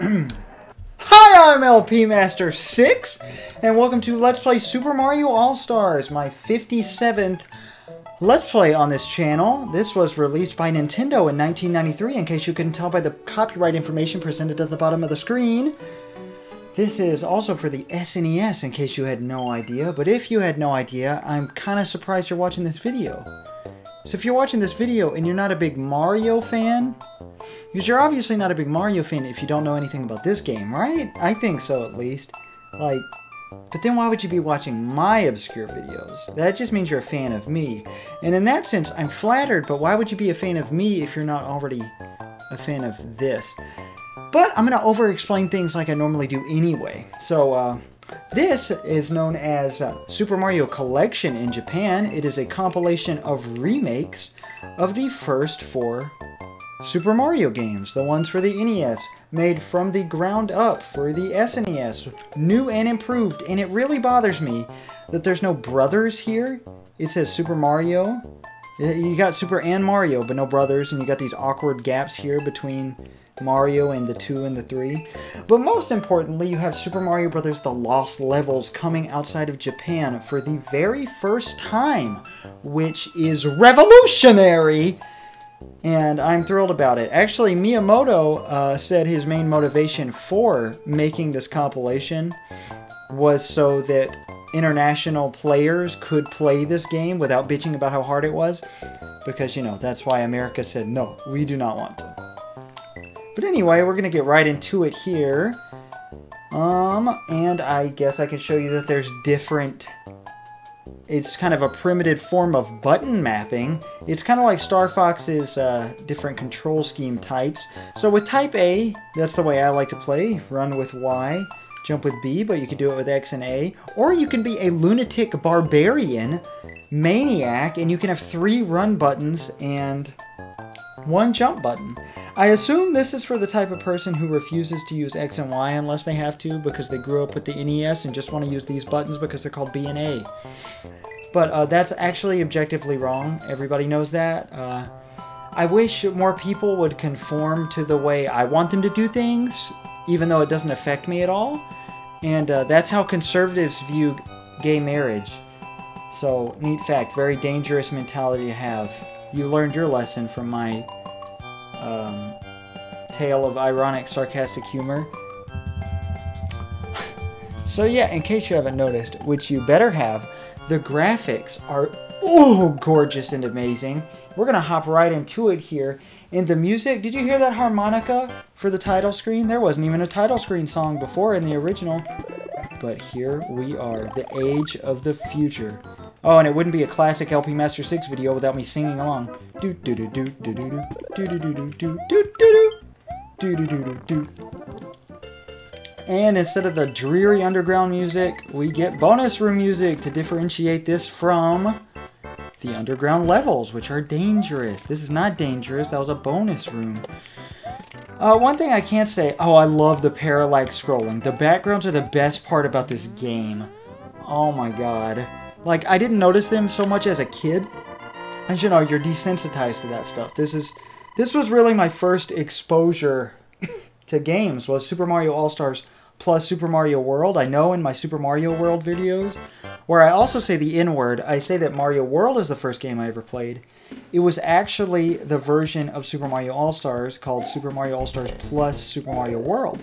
Hi, I'm LP Master 6, and welcome to Let's Play Super Mario All-Stars, my 57th Let's Play on this channel. This was released by Nintendo in 1993, in case you couldn't tell by the copyright information presented at the bottom of the screen. This is also for the SNES, in case you had no idea, but if you had no idea, I'm kind of surprised you're watching this video. So if you're watching this video and you're not a big Mario fan, because you're obviously not a big Mario fan if you don't know anything about this game, right? I think so at least. Like, but then why would you be watching my obscure videos? That just means you're a fan of me. And in that sense, I'm flattered, but why would you be a fan of me if you're not already a fan of this? But I'm going to over-explain things like I normally do anyway. So, uh, this is known as uh, Super Mario Collection in Japan. It is a compilation of remakes of the first four Super Mario games, the ones for the NES, made from the ground up for the SNES, new and improved, and it really bothers me that there's no brothers here. It says Super Mario. You got Super and Mario, but no brothers, and you got these awkward gaps here between Mario and the 2 and the 3. But most importantly, you have Super Mario Bros. The Lost Levels coming outside of Japan for the very first time, which is revolutionary and I'm thrilled about it. Actually, Miyamoto uh, said his main motivation for making this compilation was so that international players could play this game without bitching about how hard it was. Because, you know, that's why America said, no, we do not want to. But anyway, we're going to get right into it here. Um, and I guess I can show you that there's different it's kind of a primitive form of button mapping. It's kind of like Star Fox's uh, different control scheme types. So with type A, that's the way I like to play. Run with Y, jump with B, but you can do it with X and A. Or you can be a lunatic barbarian, maniac, and you can have three run buttons and one jump button. I assume this is for the type of person who refuses to use X and Y unless they have to because they grew up with the NES and just want to use these buttons because they're called B and A. But uh, that's actually objectively wrong. Everybody knows that. Uh, I wish more people would conform to the way I want them to do things, even though it doesn't affect me at all. And uh, that's how conservatives view gay marriage. So, neat fact, very dangerous mentality to have. You learned your lesson from my um, tale of ironic, sarcastic humor. so yeah, in case you haven't noticed, which you better have, the graphics are oh gorgeous and amazing. We're gonna hop right into it here. And the music, did you hear that harmonica for the title screen? There wasn't even a title screen song before in the original. But here we are, the age of the future. Oh, and it wouldn't be a classic LP Master 6 video without me singing along. Do do do do do do do do do do do do do do do do do do and instead of the dreary underground music, we get bonus room music to differentiate this from the underground levels, which are dangerous. This is not dangerous, that was a bonus room. Uh, one thing I can't say, oh, I love the parallax scrolling. The backgrounds are the best part about this game. Oh my god. Like, I didn't notice them so much as a kid. As you know, you're desensitized to that stuff. This is, this was really my first exposure to games, was Super Mario All-Stars plus Super Mario World. I know in my Super Mario World videos, where I also say the N word, I say that Mario World is the first game I ever played. It was actually the version of Super Mario All-Stars called Super Mario All-Stars plus Super Mario World,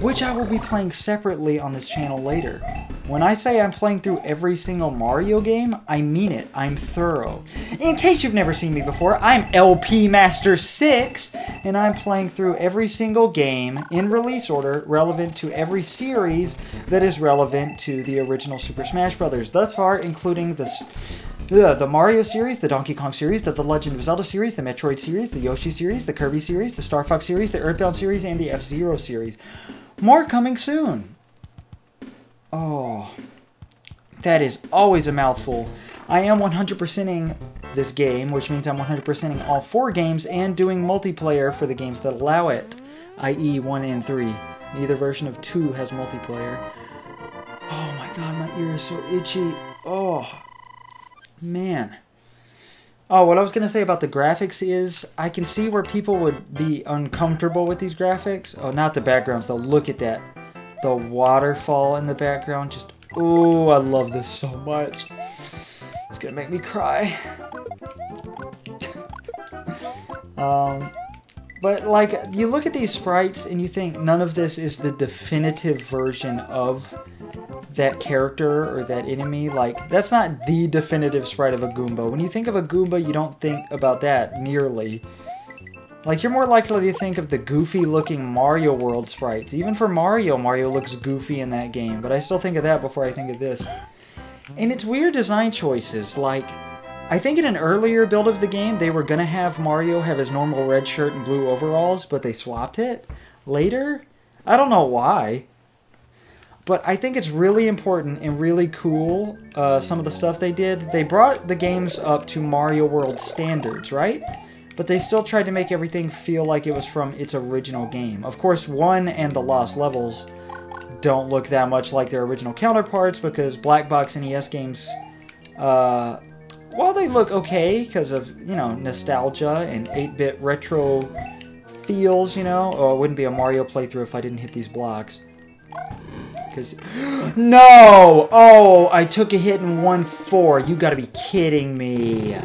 which I will be playing separately on this channel later. When I say I'm playing through every single Mario game, I mean it. I'm thorough. In case you've never seen me before, I'm LP Master 6, and I'm playing through every single game in release order relevant to every series that is relevant to the original Super Smash Bros. Thus far, including the the Mario series, the Donkey Kong series, the, the Legend of Zelda series, the Metroid series, the Yoshi series, the Kirby series, the Star Fox series, the Earthbound series, and the F-Zero series. More coming soon. Oh, that is always a mouthful. I am 100%ing this game, which means I'm 100%ing all four games and doing multiplayer for the games that allow it, i.e. 1 and 3. Neither version of 2 has multiplayer. Oh my god, my ear is so itchy. Oh, Man. Oh, what I was gonna say about the graphics is I can see where people would be uncomfortable with these graphics. Oh, not the backgrounds though. Look at that, the waterfall in the background. Just oh, I love this so much. It's gonna make me cry. um, but like you look at these sprites and you think none of this is the definitive version of that character or that enemy. Like, that's not the definitive sprite of a Goomba. When you think of a Goomba, you don't think about that nearly. Like, you're more likely to think of the goofy-looking Mario World sprites. Even for Mario, Mario looks goofy in that game, but I still think of that before I think of this. And it's weird design choices, like... I think in an earlier build of the game, they were gonna have Mario have his normal red shirt and blue overalls, but they swapped it. Later, I don't know why. But I think it's really important and really cool, uh, some of the stuff they did. They brought the games up to Mario World standards, right? But they still tried to make everything feel like it was from its original game. Of course, 1 and the Lost Levels don't look that much like their original counterparts because Black Box NES games, uh, while they look okay because of, you know, nostalgia and 8-bit retro feels, you know, oh, it wouldn't be a Mario playthrough if I didn't hit these blocks. Because... No! Oh, I took a hit in 1-4. You gotta be kidding me.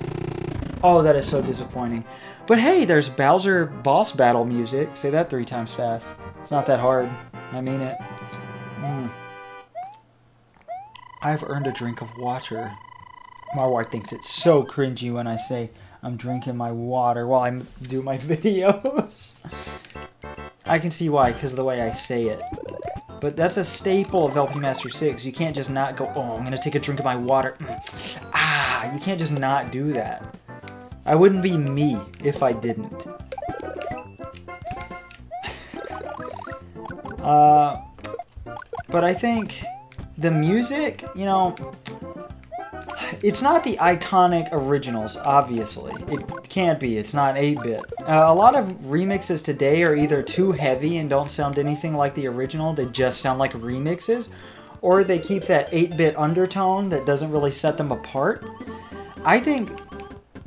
Oh, that is so disappointing. But hey, there's Bowser boss battle music. Say that three times fast. It's not that hard. I mean it. Mm. I've earned a drink of water. My wife thinks it's so cringy when I say I'm drinking my water while I do my videos. I can see why, because of the way I say it. But that's a staple of LP Master 6. You can't just not go, oh, I'm going to take a drink of my water. Mm. Ah, you can't just not do that. I wouldn't be me if I didn't. uh, but I think the music, you know, it's not the iconic originals, obviously. It can't be. It's not 8-bit. Uh, a lot of remixes today are either too heavy and don't sound anything like the original. They just sound like remixes. Or they keep that 8-bit undertone that doesn't really set them apart. I think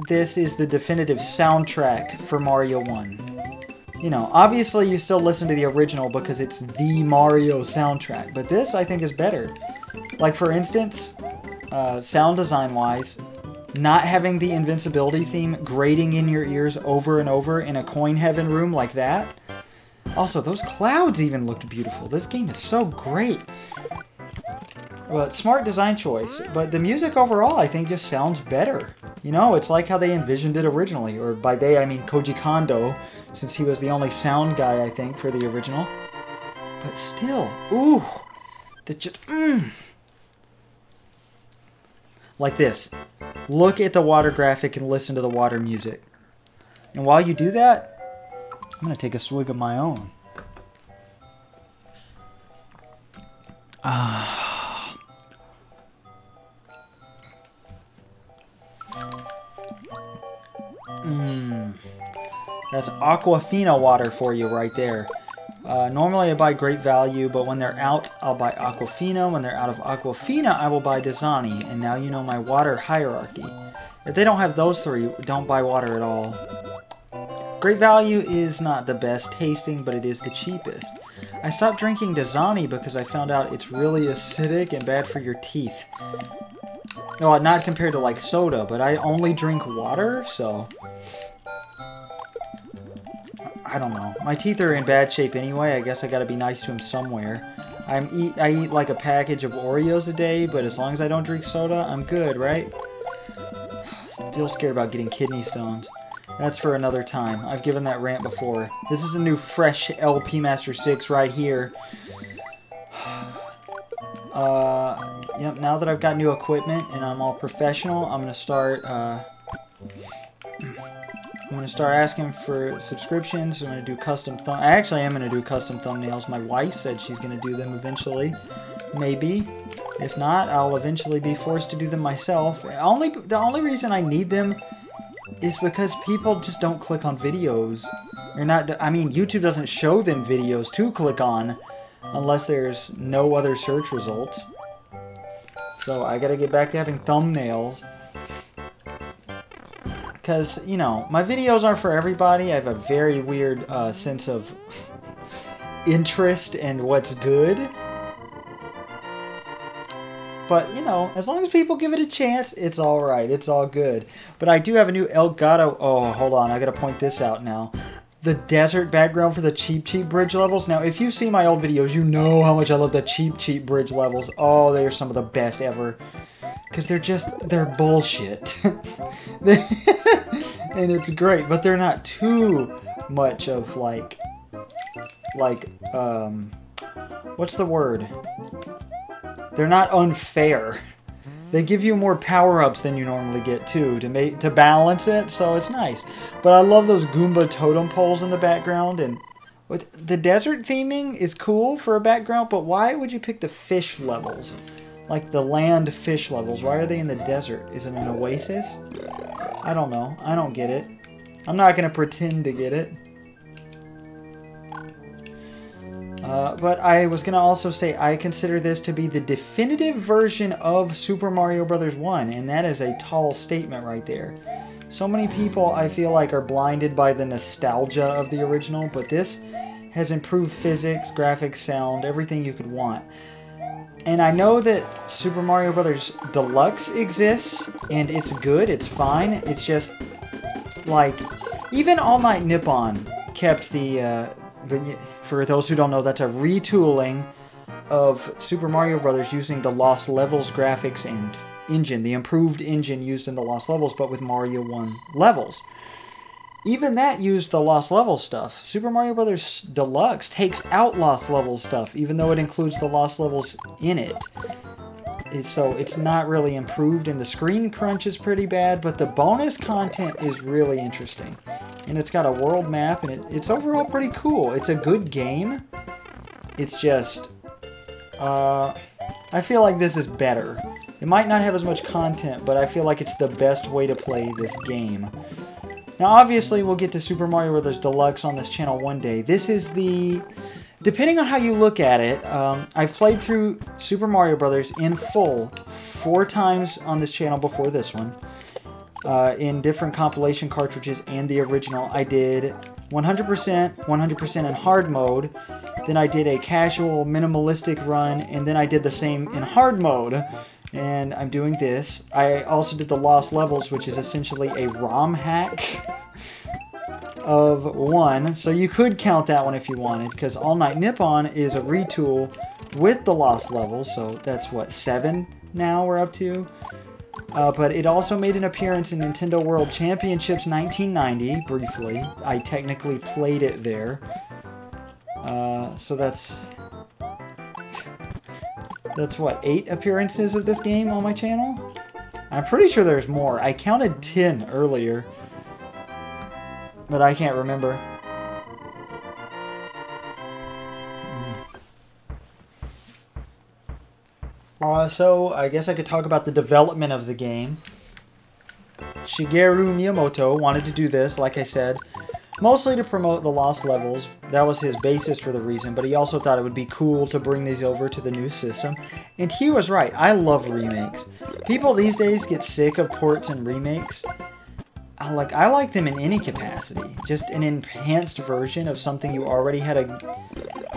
this is the definitive soundtrack for Mario 1. You know, obviously you still listen to the original because it's the Mario soundtrack. But this, I think, is better. Like, for instance, uh, sound design wise, not having the invincibility theme grating in your ears over and over in a coin heaven room like that. Also, those clouds even looked beautiful. This game is so great. Well, smart design choice, but the music overall I think just sounds better. You know, it's like how they envisioned it originally, or by they I mean Koji Kondo, since he was the only sound guy I think for the original. But still, ooh, that just, mmm like this. Look at the water graphic and listen to the water music. And while you do that, I'm going to take a swig of my own. Ah. Mmm. That's Aquafina water for you right there. Uh, normally I buy Great Value, but when they're out, I'll buy Aquafina. When they're out of Aquafina, I will buy Dasani. And now you know my water hierarchy. If they don't have those three, don't buy water at all. Great Value is not the best tasting, but it is the cheapest. I stopped drinking Dasani because I found out it's really acidic and bad for your teeth. Well, not compared to like soda, but I only drink water, so... I don't know. My teeth are in bad shape anyway. I guess I gotta be nice to him somewhere. I'm eat I eat like a package of Oreos a day, but as long as I don't drink soda, I'm good, right? Still scared about getting kidney stones. That's for another time. I've given that rant before. This is a new fresh LP Master 6 right here. Uh, yep, now that I've got new equipment and I'm all professional, I'm to start, uh, I'm going to start asking for subscriptions. I'm going to do custom thumb. I actually am going to do custom thumbnails. My wife said she's going to do them eventually. Maybe. If not, I'll eventually be forced to do them myself. Only The only reason I need them is because people just don't click on videos. Or not. I mean, YouTube doesn't show them videos to click on unless there's no other search results. So I gotta get back to having thumbnails. Because, you know, my videos aren't for everybody. I have a very weird uh, sense of interest in what's good. But, you know, as long as people give it a chance, it's alright. It's all good. But I do have a new Elgato... Oh, hold on. I gotta point this out now. The desert background for the Cheep Cheep bridge levels. Now, if you see my old videos, you know how much I love the Cheep Cheep bridge levels. Oh, they are some of the best ever. Because they're just... They're bullshit. and it's great. But they're not too much of, like... Like, um... What's the word? They're not unfair. They give you more power-ups than you normally get too to make to balance it, so it's nice. But I love those Goomba totem poles in the background and with the desert theming is cool for a background, but why would you pick the fish levels? Like the land fish levels. Why are they in the desert? Is it an oasis? I don't know. I don't get it. I'm not going to pretend to get it. Uh, but I was going to also say I consider this to be the definitive version of Super Mario Bros. 1, and that is a tall statement right there. So many people, I feel like, are blinded by the nostalgia of the original, but this has improved physics, graphics, sound, everything you could want. And I know that Super Mario Bros. Deluxe exists, and it's good, it's fine, it's just, like, even All Night Nippon kept the, uh, for those who don't know, that's a retooling of Super Mario Bros. using the Lost Levels graphics and engine, the improved engine used in the Lost Levels, but with Mario 1 levels. Even that used the Lost Level stuff. Super Mario Bros. Deluxe takes out Lost Level stuff, even though it includes the Lost Levels in it. So it's not really improved, and the screen crunch is pretty bad, but the bonus content is really interesting and it's got a world map, and it, it's overall pretty cool. It's a good game. It's just, uh, I feel like this is better. It might not have as much content, but I feel like it's the best way to play this game. Now, obviously, we'll get to Super Mario Bros. Deluxe on this channel one day. This is the... Depending on how you look at it, um, I've played through Super Mario Bros. in full four times on this channel before this one uh, in different compilation cartridges and the original. I did 100%, 100% in hard mode, then I did a casual minimalistic run, and then I did the same in hard mode. And I'm doing this. I also did the Lost Levels, which is essentially a ROM hack of one. So you could count that one if you wanted, because All Night Nippon is a retool with the Lost Levels. So that's what, seven now we're up to? Uh, but it also made an appearance in Nintendo World Championships 1990, briefly. I technically played it there. Uh, so that's... That's what, eight appearances of this game on my channel? I'm pretty sure there's more. I counted 10 earlier. But I can't remember. Uh, so, I guess I could talk about the development of the game. Shigeru Miyamoto wanted to do this, like I said, mostly to promote the Lost Levels. That was his basis for the reason, but he also thought it would be cool to bring these over to the new system. And he was right. I love remakes. People these days get sick of ports and remakes. I like I like them in any capacity. Just an enhanced version of something you already had a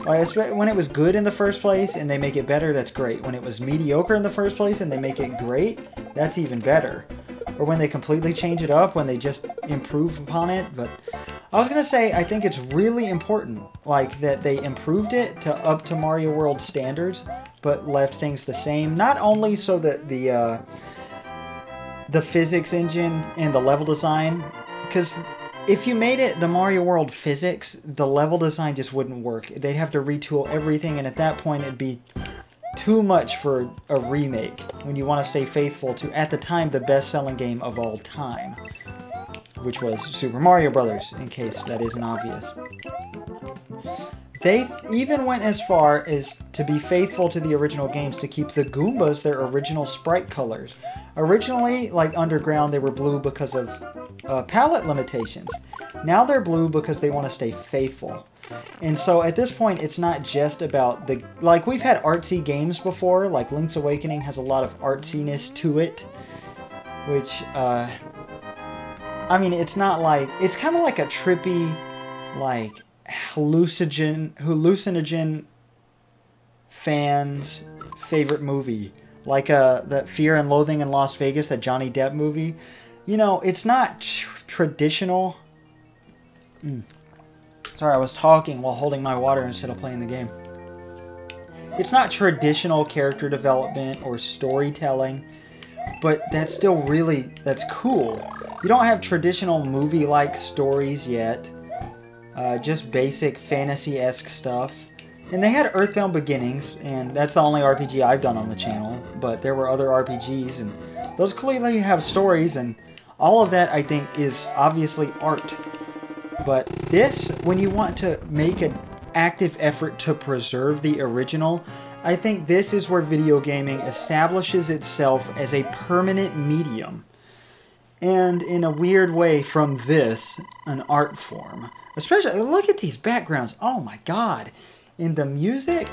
like, when it was good in the first place and they make it better, that's great. When it was mediocre in the first place and they make it great, that's even better. Or when they completely change it up, when they just improve upon it. But I was gonna say, I think it's really important, like that they improved it to up to Mario World standards, but left things the same. Not only so that the uh, the physics engine and the level design, because if you made it the Mario World physics, the level design just wouldn't work. They'd have to retool everything, and at that point, it'd be too much for a remake when you want to stay faithful to, at the time, the best-selling game of all time, which was Super Mario Brothers, in case that isn't obvious. They even went as far as to be faithful to the original games to keep the Goombas their original sprite colors. Originally, like Underground, they were blue because of uh, palette limitations. Now they're blue because they want to stay faithful. And so at this point, it's not just about the... Like, we've had artsy games before, like Link's Awakening has a lot of artsiness to it, which, uh, I mean, it's not like it's kind of like a trippy, like hallucinogen hallucinogen fans favorite movie, like uh that Fear and Loathing in Las Vegas, that Johnny Depp movie. You know, it's not tr- traditional. Mm. Sorry, I was talking while holding my water instead of playing the game. It's not traditional character development or storytelling, but that's still really that's cool. You don't have traditional movie-like stories yet. Uh, just basic fantasy-esque stuff. And they had Earthbound Beginnings, and that's the only RPG I've done on the channel. But there were other RPGs, and those clearly have stories, and all of that I think is obviously art. But this, when you want to make an active effort to preserve the original, I think this is where video gaming establishes itself as a permanent medium and in a weird way from this an art form especially look at these backgrounds oh my god in the music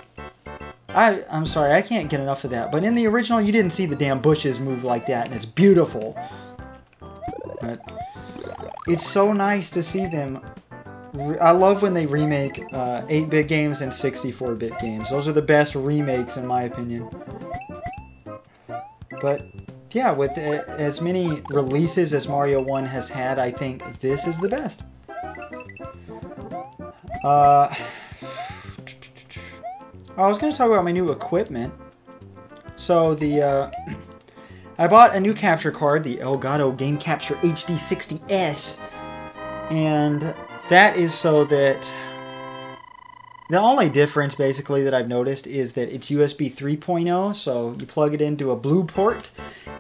I, I'm sorry, I can't get enough of that. But in the original, you didn't see the damn bushes move like that, and it's beautiful. But it's so nice to see them. I love when they remake 8-bit uh, games and 64-bit games. Those are the best remakes, in my opinion. But yeah, with uh, as many releases as Mario 1 has had, I think this is the best. Uh, I was going to talk about my new equipment. So the uh, I bought a new capture card, the Elgato Game Capture HD 60S, and that is so that the only difference basically that I've noticed is that it's USB 3.0, so you plug it into a blue port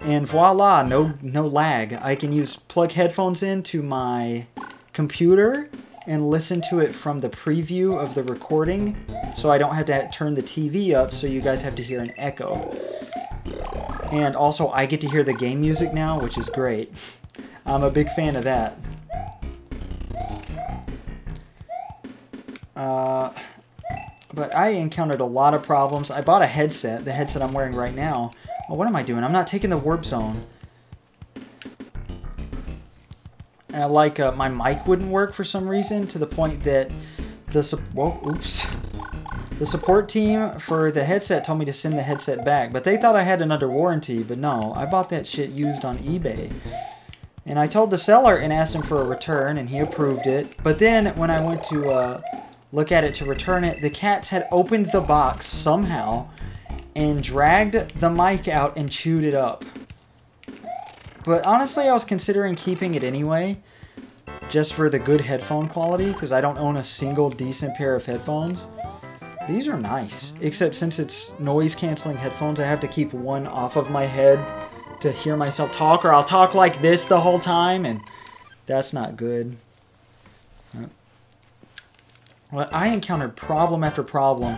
and voila, no no lag. I can use plug headphones into my computer and listen to it from the preview of the recording so I don't have to turn the TV up so you guys have to hear an echo. And also I get to hear the game music now, which is great. I'm a big fan of that. Uh, but I encountered a lot of problems. I bought a headset, the headset I'm wearing right now, Oh, what am I doing? I'm not taking the warp zone. And like uh, my mic wouldn't work for some reason to the point that the whoa, oops. The support team for the headset told me to send the headset back, but they thought I had it under warranty, but no, I bought that shit used on eBay. And I told the seller and asked him for a return, and he approved it. But then when I went to uh, look at it to return it, the cats had opened the box somehow and dragged the mic out and chewed it up. But honestly, I was considering keeping it anyway, just for the good headphone quality, because I don't own a single decent pair of headphones. These are nice, except since it's noise canceling headphones, I have to keep one off of my head to hear myself talk, or I'll talk like this the whole time, and that's not good. But I encountered problem after problem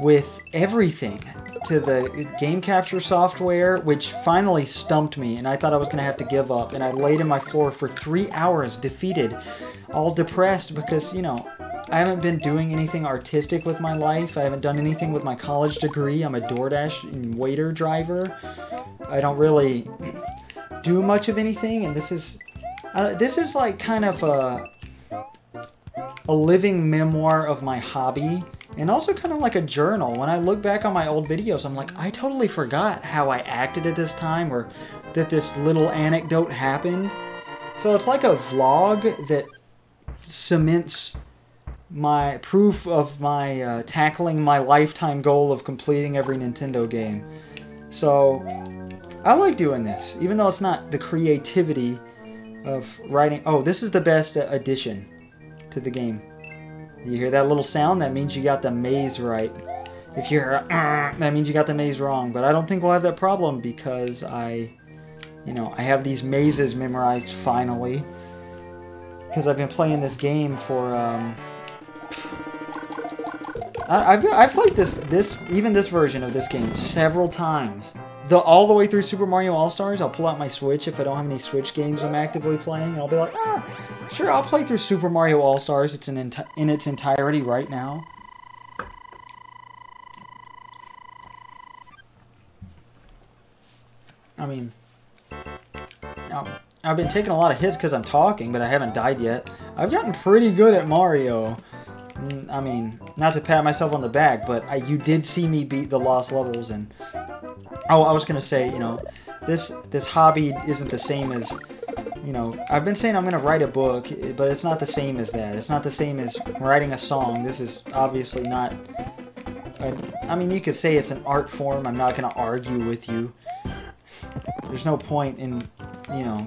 with everything to the game capture software, which finally stumped me, and I thought I was going to have to give up. And I laid in my floor for three hours, defeated, all depressed because, you know, I haven't been doing anything artistic with my life. I haven't done anything with my college degree. I'm a DoorDash waiter driver. I don't really do much of anything, and this is uh, this is like kind of a a living memoir of my hobby and also kind of like a journal. When I look back on my old videos, I'm like, I totally forgot how I acted at this time or that this little anecdote happened. So it's like a vlog that cements my proof of my uh, tackling my lifetime goal of completing every Nintendo game. So I like doing this, even though it's not the creativity of writing. Oh, this is the best addition to the game. You hear that little sound? That means you got the maze right. If you're, uh, that means you got the maze wrong. But I don't think we'll have that problem because I, you know, I have these mazes memorized finally. Because I've been playing this game for, um, I, have I've played this, this, even this version of this game several times the all the way through Super Mario All Stars. I'll pull out my Switch if I don't have any Switch games I'm actively playing, and I'll be like, ah, sure, I'll play through Super Mario All Stars. It's in in its entirety right now. I mean, I've been taking a lot of hits because I'm talking, but I haven't died yet. I've gotten pretty good at Mario. Mm, I mean, not to pat myself on the back, but I, you did see me beat the lost levels, and oh, I was gonna say, you know, this this hobby isn't the same as, you know, I've been saying I'm gonna write a book, but it's not the same as that. It's not the same as writing a song. This is obviously not. I mean, you could say it's an art form. I'm not gonna argue with you. There's no point in, you know,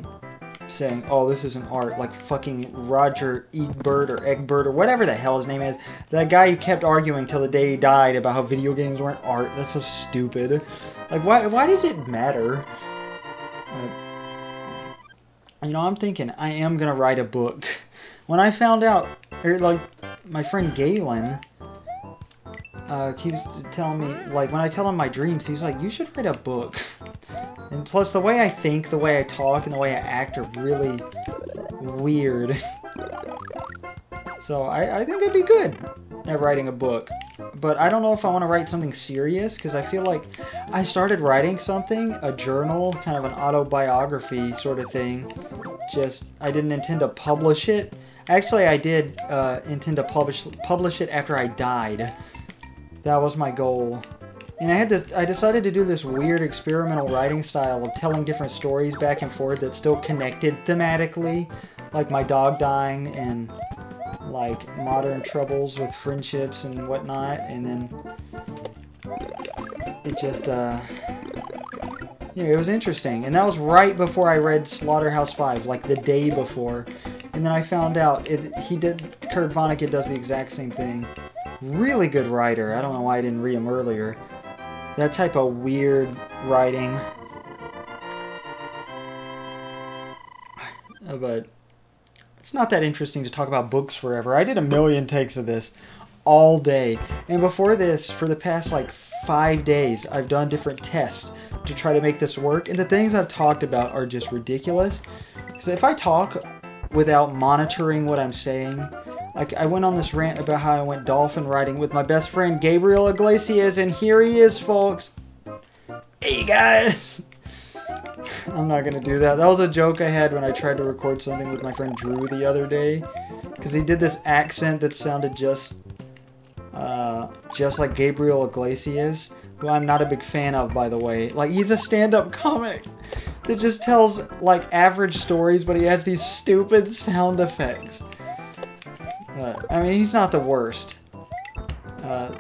saying, oh, this is an art, like fucking Roger Egbert or Egbert or whatever the hell his name is. That guy who kept arguing till the day he died about how video games weren't art. That's so stupid. Like, why, why does it matter? Uh, you know, I'm thinking I am going to write a book. When I found out, or like, my friend Galen uh, keeps telling me, like, when I tell him my dreams, he's like, you should write a book. And plus, the way I think, the way I talk, and the way I act are really weird. so I, I think I'd be good at writing a book. But I don't know if I want to write something serious, because I feel like I started writing something, a journal, kind of an autobiography sort of thing. Just, I didn't intend to publish it. Actually, I did uh, intend to publish publish it after I died. That was my goal. And I had this, I decided to do this weird experimental writing style of telling different stories back and forth that still connected thematically, like my dog dying and like modern troubles with friendships and whatnot, and then it just, uh, you know, it was interesting. And that was right before I read Slaughterhouse 5, like the day before. And then I found out it, he did, Kurt Vonnegut does the exact same thing. Really good writer. I don't know why I didn't read him earlier. That type of weird writing. But it's not that interesting to talk about books forever. I did a million takes of this all day. And before this, for the past like five days, I've done different tests to try to make this work. And the things I've talked about are just ridiculous. So if I talk without monitoring what I'm saying, like I went on this rant about how I went dolphin riding with my best friend Gabriel Iglesias, and here he is, folks. Hey guys. I'm not gonna do that. That was a joke I had when I tried to record something with my friend Drew the other day, because he did this accent that sounded just, uh, just like Gabriel Iglesias, who I'm not a big fan of, by the way. Like he's a stand-up comic that just tells like average stories, but he has these stupid sound effects. Uh, I mean, he's not the worst. Uh,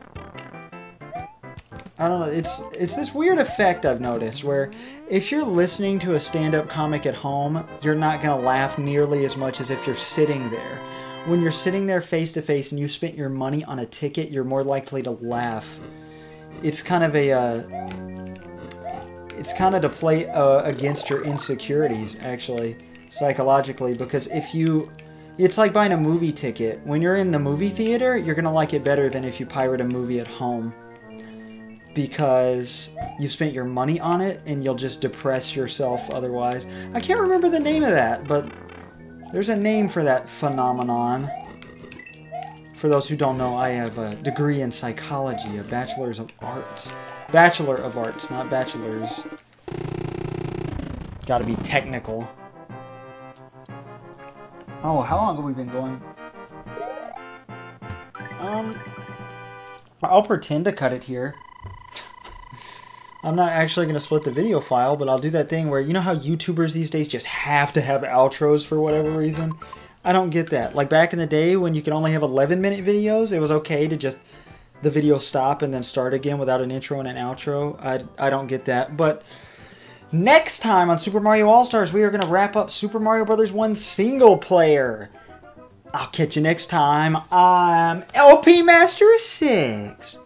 I don't know. It's it's this weird effect I've noticed where if you're listening to a stand-up comic at home, you're not gonna laugh nearly as much as if you're sitting there. When you're sitting there face to face and you spent your money on a ticket, you're more likely to laugh. It's kind of a uh, it's kind of to play uh, against your insecurities actually psychologically because if you it's like buying a movie ticket. When you're in the movie theater, you're going to like it better than if you pirate a movie at home. Because you've spent your money on it and you'll just depress yourself otherwise. I can't remember the name of that, but there's a name for that phenomenon. For those who don't know, I have a degree in psychology, a bachelor's of arts. Bachelor of arts, not bachelor's. Gotta be technical. Oh, how long have we been going? Um, I'll pretend to cut it here. I'm not actually going to split the video file, but I'll do that thing where, you know how YouTubers these days just have to have outros for whatever uh-huh. reason? I don't get that. Like back in the day when you could only have 11 minute videos, it was okay to just the video stop and then start again without an intro and an outro. I, I don't get that. But Next time on Super Mario All-Stars, we are going to wrap up Super Mario Bros. 1 single player. I'll catch you next time. I'm LP Master 6.